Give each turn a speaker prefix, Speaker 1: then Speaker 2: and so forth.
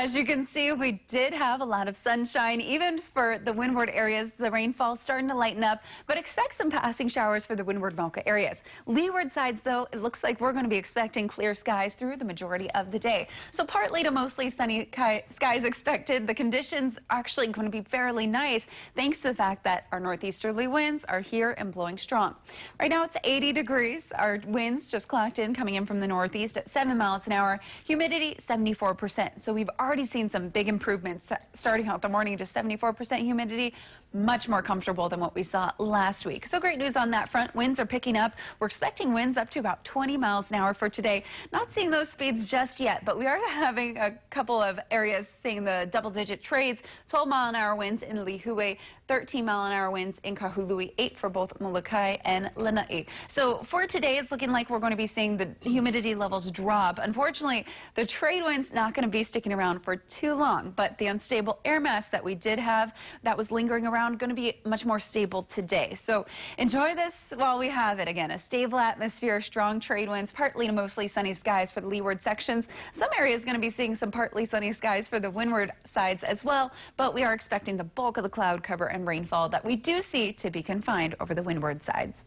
Speaker 1: As you can see, we did have a lot of sunshine. Even for the windward areas, the rainfall starting to lighten up, but expect some passing showers for the windward mauka areas. Leeward sides, though, it looks like we're going to be expecting clear skies through the majority of the day. So partly to mostly sunny skies expected. The conditions are actually going to be fairly nice thanks to the fact that our northeasterly winds are here and blowing strong. Right now it's 80 degrees. Our winds just clocked in coming in from the northeast at 7 miles an hour. Humidity 74%. So we've already already seen some big improvements uh, starting out the morning to 74% humidity, much more comfortable than what we saw last week. So great news on that front. Winds are picking up. We're expecting winds up to about 20 miles an hour for today. Not seeing those speeds just yet, but we are having a couple of areas seeing the double digit trades. 12 mile an hour winds in Lihue, 13 mile an hour winds in Kahului, 8 for both Molokai and Lanai. So for today, it's looking like we're going to be seeing the humidity levels drop. Unfortunately, the trade winds not going to be sticking around for too long, but the unstable air mass that we did have that was lingering around going to be much more stable today. So enjoy this while we have it. Again, a stable atmosphere, strong trade winds, partly to mostly sunny skies for the leeward sections. Some areas going to be seeing some partly sunny skies for the windward sides as well, but we are expecting the bulk of the cloud cover and rainfall that we do see to be confined over the windward sides.